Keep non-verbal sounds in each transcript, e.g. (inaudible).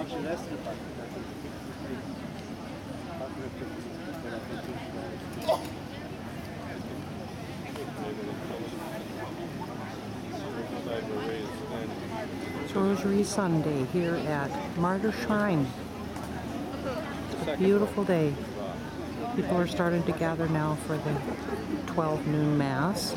It's Rosary Sunday here at Martyr Shrine. It's a beautiful day. People are starting to gather now for the 12 noon Mass.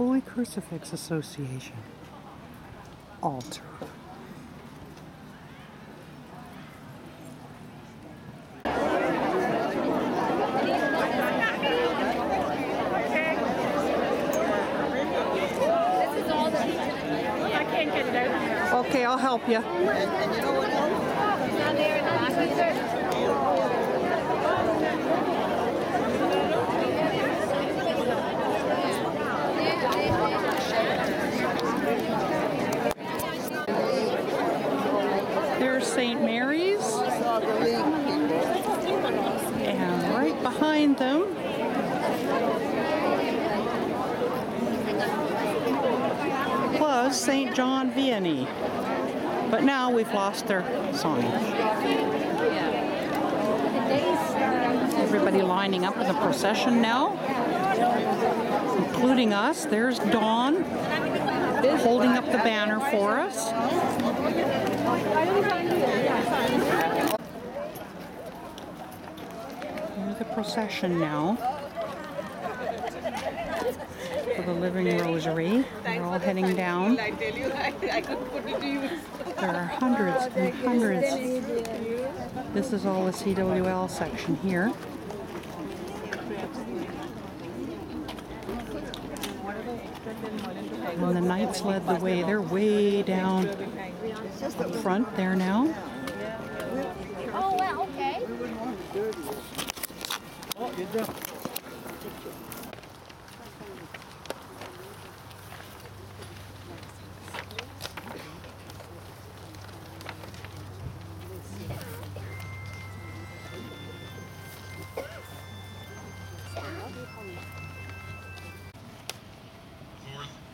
Holy Crucifix Association. Altar. I can't get it out. Okay, I'll help you. There's St. Mary's. And them was St. John Vianney. But now we've lost their sign. Everybody lining up in the procession now, including us. There's Dawn holding up the banner for us. The procession now for the Living Rosary. They're all heading down. I tell you, (laughs) I, I couldn't put it to use. There are hundreds and hundreds. This is all the CWL section here. And the Knights led the way. They're way down front there now. Oh, well, okay. Fourth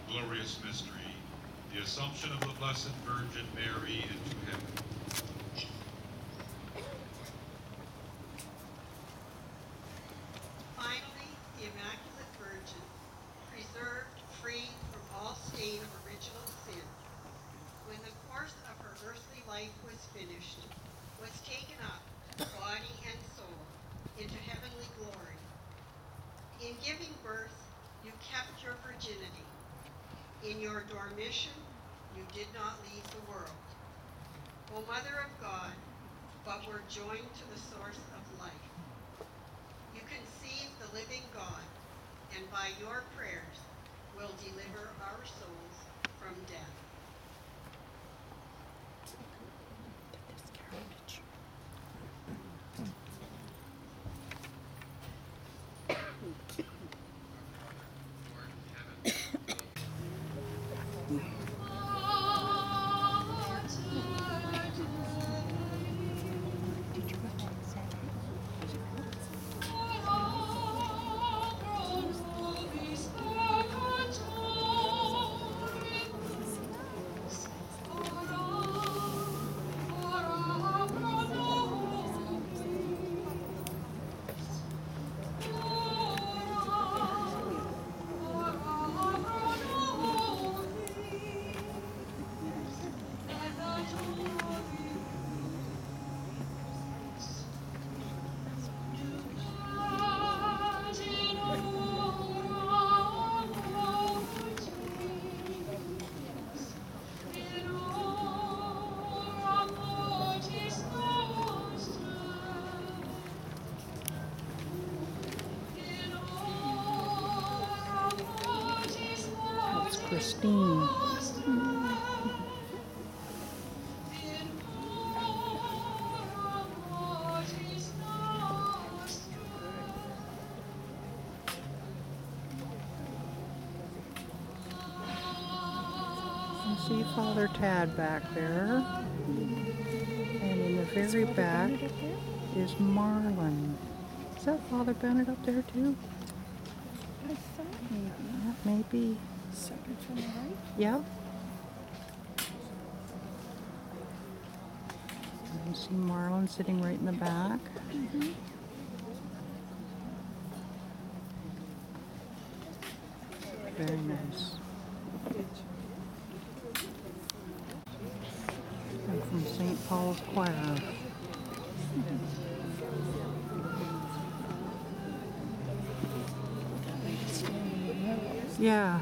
glorious mystery, the Assumption of the Blessed Virgin Mary into heaven. Life was finished, was taken up, body and soul, into heavenly glory. In giving birth, you kept your virginity. In your dormition, you did not leave the world. O Mother of God, but were joined to the source of life. You conceive the living God, and by your prayers will deliver our souls from death. Lord Augustine. I see Father Tad back there. And in the very back is Marlon. Is that Father Bennett up there too? I thought maybe. Yeah, maybe. Second from the right. Yep. You see Marlon sitting right in the back. Mm-hmm. Very nice. I'm from St. Paul's Choir. Mm-hmm. Yeah.